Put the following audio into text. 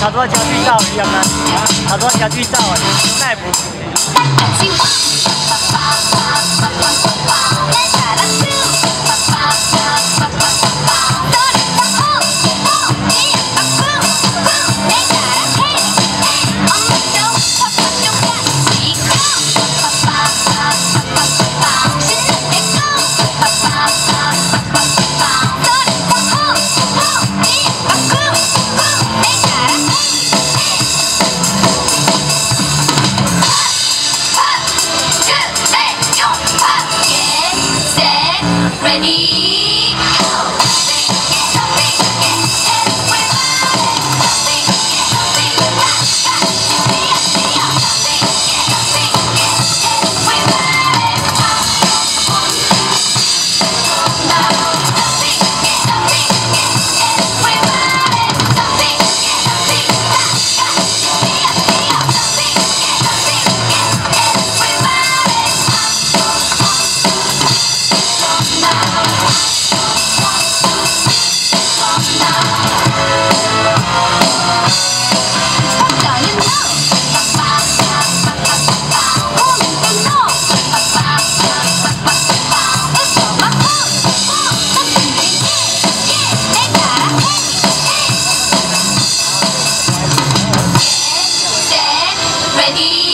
他说小剧照一样吗？他说小剧照，耐不住。Ready? Hare